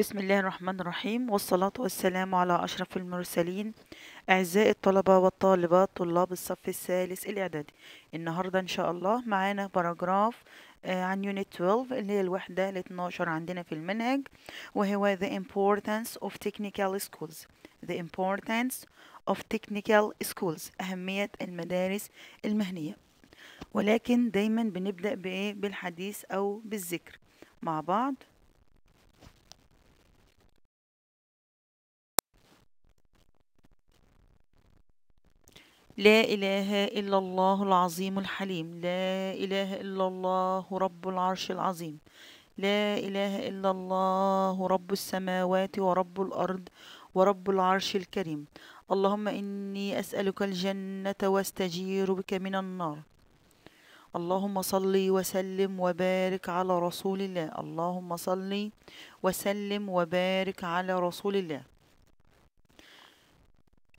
بسم الله الرحمن الرحيم والصلاة والسلام على أشرف المرسلين أعزائي الطلبة والطالبات طلاب الصف الثالث الإعدادي. النهاردة إن شاء الله معانا paragraph آه، عن unit 12 اللي هي الوحدة ال 12 عندنا في المنهج وهو the importance of technical schools. The importance of technical schools أهمية المدارس المهنية. ولكن دايما بنبدأ بإيه؟ بالحديث أو بالذكر. مع بعض لا إله إلا الله العظيم الحليم. لا إله إلا الله رب العرش العظيم. لا إله إلا الله رب السماوات ورب الأرض ورب العرش الكريم. اللهم إني أسألك الجنة واستجير بك من النار. اللهم صل وسلم وبارك على رسول الله. اللهم صل وسلم وبارك على رسول الله.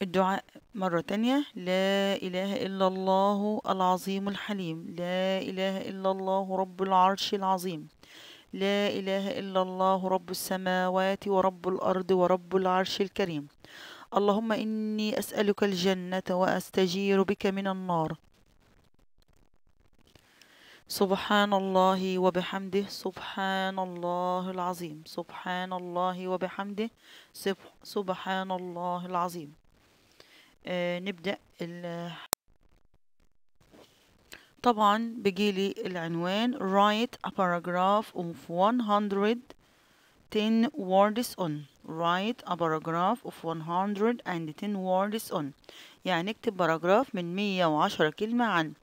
الدعاء مرة تانية. لا إله إلا الله العظيم الحليم. لا إله إلا الله رب العرش العظيم. لا إله إلا الله رب السماوات ورب الأرض ورب العرش الكريم. اللهم إني أسألك الجنة وأستجير بك من النار. سبحان الله وبحمده. سبحان الله العظيم. سبحان الله وبحمده. سب- سبحان الله العظيم. آه نبدأ طبعا بيجيلي العنوان. Write a paragraph of 110 words on. Write a paragraph of 110 words on. يعني اكتب paragraph من 110 كلمة عن.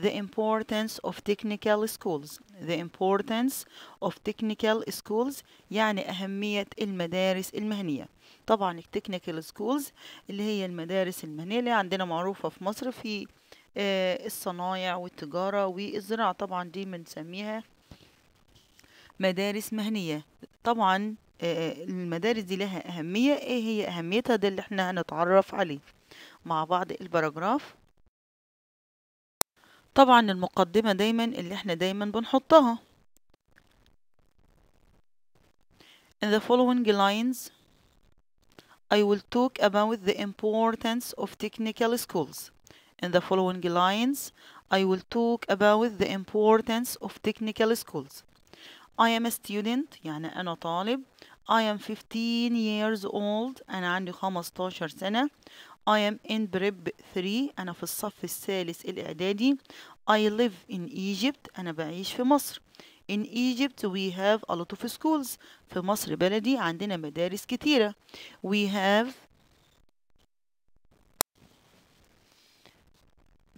The importance of technical schools. The importance of technical schools يعني أهمية المدارس المهنية. طبعا ال technical schools اللي هي المدارس المهنية اللي عندنا معروفة في مصر في آه، الصنايع والتجارة والزراعة. طبعا دي بنسميها مدارس مهنية. طبعا آه، المدارس دي لها أهمية إيه هي أهميتها ده اللي إحنا هنتعرف عليه مع بعض الباراجراف طبعا المقدمة دايما اللي إحنا دايما بنحطها In the following lines I will talk about the importance of technical schools. In the following lines, I will talk about the importance of technical schools. I am a student يعني أنا طالب. I am 15 years old أنا عندي 15 سنة. I am in prep 3 أنا في الصف الثالث الإعدادي. I live in Egypt أنا بعيش في مصر. In Egypt we have a lot of schools. في مصر بلدي عندنا مدارس كتيرة. We have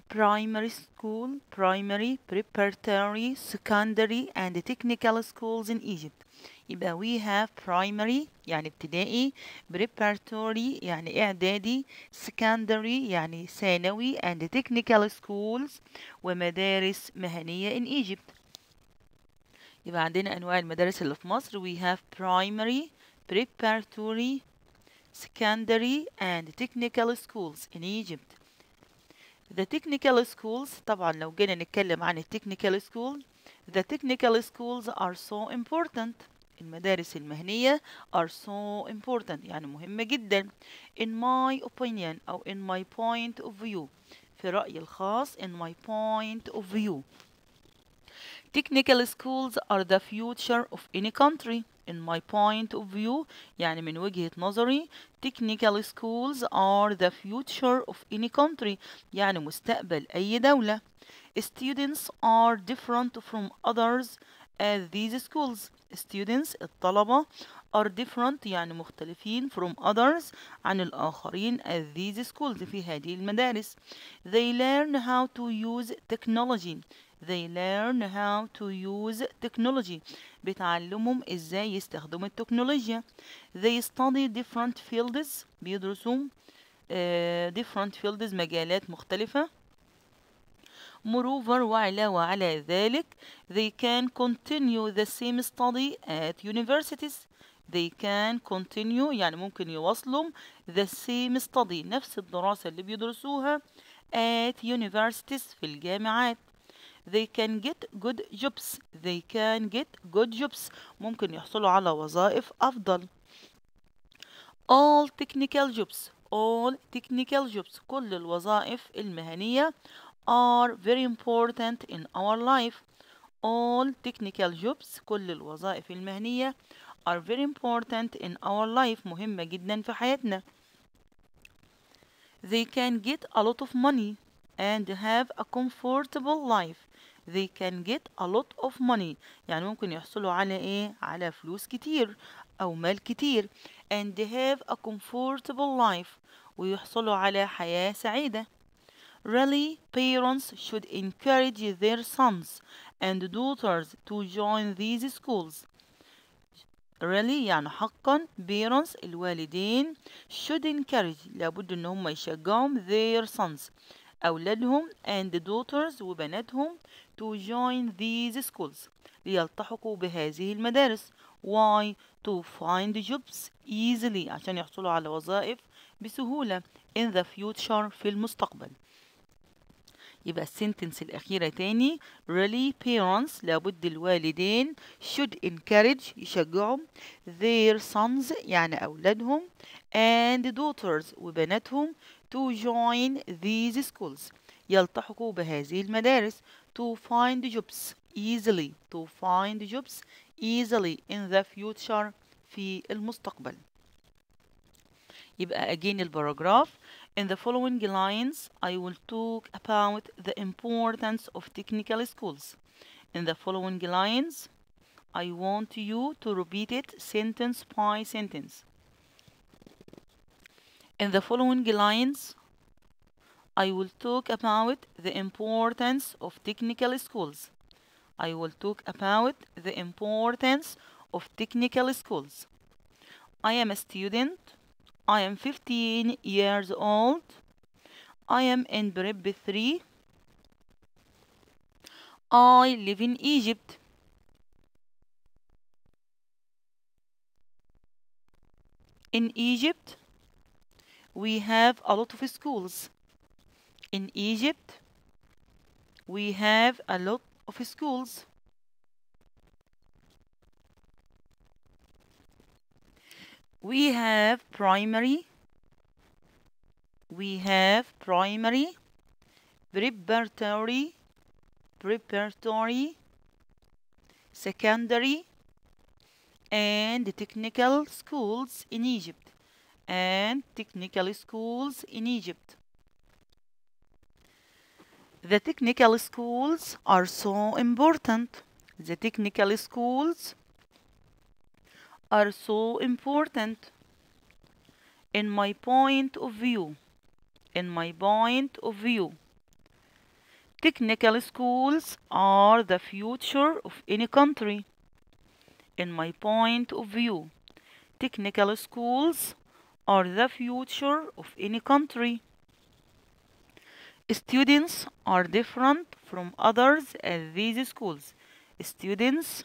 primary school, primary, preparatory, secondary and technical schools in Egypt. يبقى we have primary يعني ابتدائي preparatory يعني إعدادي secondary يعني ثانوي and technical schools ومدارس مهنية in Egypt. يبقى عندنا أنواع المدارس اللي في مصر we have primary, preparatory, secondary and technical schools in Egypt. The technical schools طبعا لو جينا نتكلم عن التكنيكال schools the technical schools are so important المدارس المهنية are so important يعني مهمة جدا in my opinion أو in my point of view في رأيي الخاص in my point of view Technical schools are the future of any country. In my point of view, يعني من وجهة نظري, technical schools are the future of any country. يعني مستقبل أي دولة. Students are different from others at these schools. Students الطلبة are different يعني مختلفين from others عن الآخرين at these schools في هذه المدارس. They learn how to use technology. They learn how to use technology. بتعلمهم إزاي يستخدموا التكنولوجيا. They study different fields. بيدرسوا آه، different fields مجالات مختلفة. Moreover وعلاوة على ذلك they can continue the same study at universities. They can continue يعني ممكن يواصلوا the same study نفس الدراسة اللي بيدرسوها at universities في الجامعات. They can get good jobs they can get good jobs ممكن يحصلوا على وظائف أفضل all technical jobs all technical jobs كل الوظائف المهنية are very important in our life all technical jobs كل الوظائف المهنية are very important in our life مهمة جدا في حياتنا they can get a lot of money and have a comfortable life they can get a lot of money يعني ممكن يحصلوا على إيه على فلوس كتير أو مال كتير and have a comfortable life ويحصلوا على حياة سعيدة really parents should encourage their sons and daughters to join these schools really يعني حقا parents الوالدين should encourage لابد ان هم يشجعوا their sons أولادهم and daughters وبناتهم to join these schools ليلتحقوا بهذه المدارس. Why? To find jobs easily عشان يحصلوا على وظائف بسهولة in the future في المستقبل. يبقى السنتنس الأخيرة تاني. Really parents لابد الوالدين should encourage يشجعوا their sons يعني أولادهم and daughters وبناتهم to join these schools يلتحقوا بهذه المدارس to find jobs easily to find jobs easily in the future في المستقبل يبقى again الباراجراف In the following lines, I will talk about the importance of technical schools. In the following lines, I want you to repeat it sentence by sentence. In the following lines, I will talk about the importance of technical schools. I will talk about the importance of technical schools. I am a student. I am 15 years old. I am in Prep 3. I live in Egypt. In Egypt, we have a lot of schools. In Egypt, we have a lot of schools. We have primary, we have primary, preparatory, preparatory, secondary, and technical schools in Egypt. And technical schools in Egypt. The technical schools are so important. The technical schools are so important in my point of view. In my point of view. Technical schools are the future of any country. In my point of view. Technical schools are the future of any country. Students are different from others at these schools. Students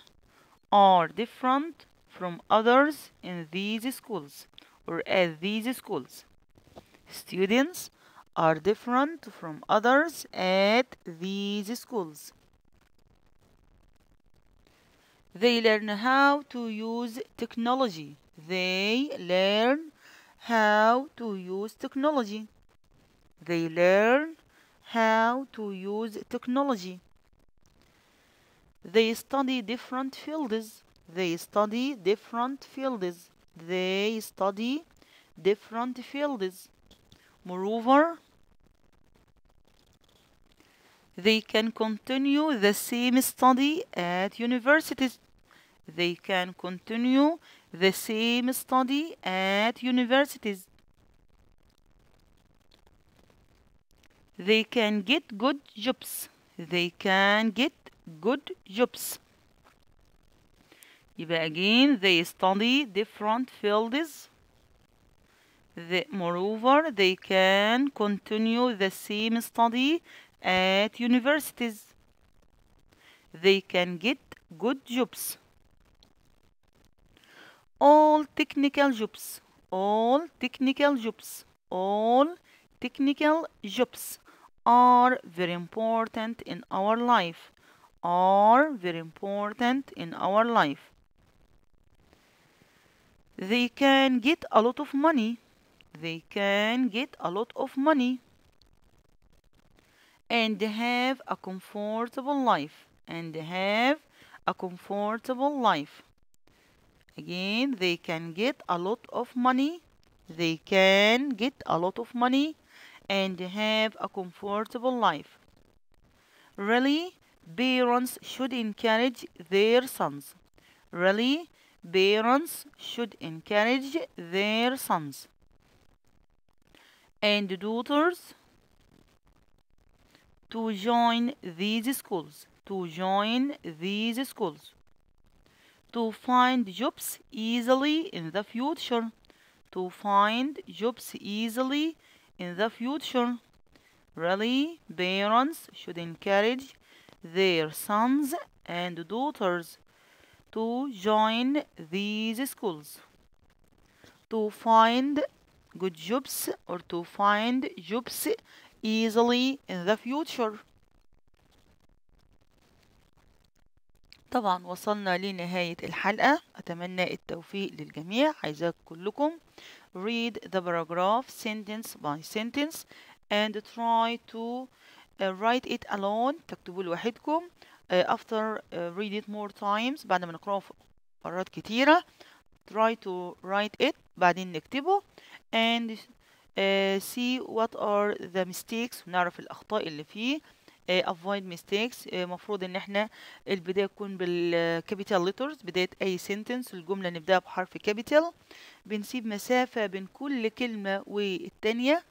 are different from others in these schools or at these schools. Students are different from others at these schools. They learn how to use technology. They learn how to use technology. They learn how to use technology. They study different fields. They study different fields. They study different fields. Moreover, they can continue the same study at universities. They can continue the same study at universities. They can get good jobs. They can get good jobs. يبقى again they study different fields. The, moreover, they can continue the same study at universities. They can get good jobs. All technical jobs. All technical jobs. All technical jobs are very important in our life. are very important in our life. They can get a lot of money. They can get a lot of money and have a comfortable life and have a comfortable life. Again, they can get a lot of money. They can get a lot of money and have a comfortable life. Really, parents should encourage their sons. Really, parents should encourage their sons and daughters to join these schools. To join these schools. To find jobs easily in the future. To find jobs easily in the future. Really, parents should encourage their sons and daughters to join these schools. To find good jobs or to find jobs easily in the future. طبعا وصلنا لنهاية الحلقة أتمنى التوفيق للجميع عايزاك كلكم read the paragraph sentence by sentence and try to uh, write it alone تكتبوا لوحدكم uh, after uh, read it more times بعد ما نقرأه مرات كتيرة try to write it بعدين نكتبه and uh, see what are the mistakes ونعرف الأخطاء اللي فيه avoid mistakes. المفروض إن إحنا البداية تكون بال capital letters بداية أي sentence الجملة نبدأها بحرف capital بنسيب مسافة بين كل كلمة والتانية.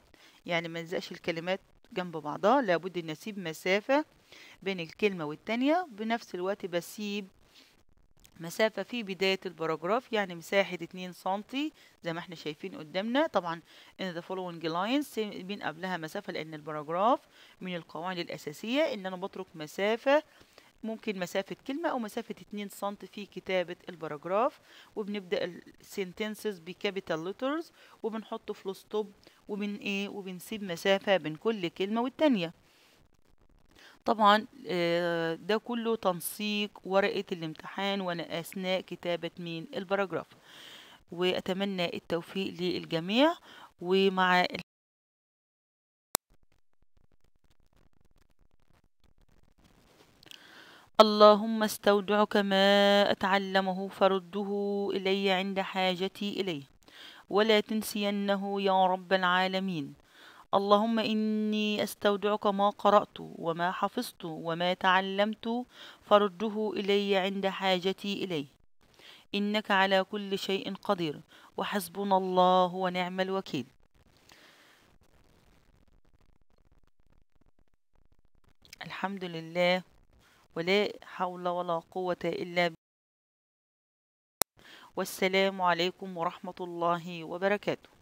يعني ما نلزقش الكلمات جنب بعضها. لابد إن اسيب مسافة بين الكلمة والتانية. بنفس الوقت بسيب مسافة في بداية ال paragraph يعني مساحة 2 سنتي زي ما إحنا شايفين قدامنا. طبعا in the following lines بين قبلها مسافة لأن ال paragraph من القواعد الأساسية إن أنا بترك مسافة ممكن مسافة كلمة أو مسافة 2 سم في كتابة ال paragraph. وبنبدأ ال sentences ب capital letters وبنحط full stop وبن إيه؟ وبنسيب مسافة بين كل كلمة والتانية. طبعا ده كله تنسيق ورقة الامتحان وأنا أثناء كتابة مين؟ ال paragraph. وأتمنى التوفيق للجميع ومع اللهم استودعك ما أتعلمه فرده إلي عند حاجتي إليه. ولا تنسينه يا رب العالمين. اللهم إني أستودعك ما قرأت وما حفظت وما تعلمت فرده إلي عند حاجتي إليه. إنك على كل شيء قدير وحسبنا الله ونعم الوكيل. الحمد لله ولا حول ولا قوة إلا بالله. والسلام عليكم ورحمة الله وبركاته.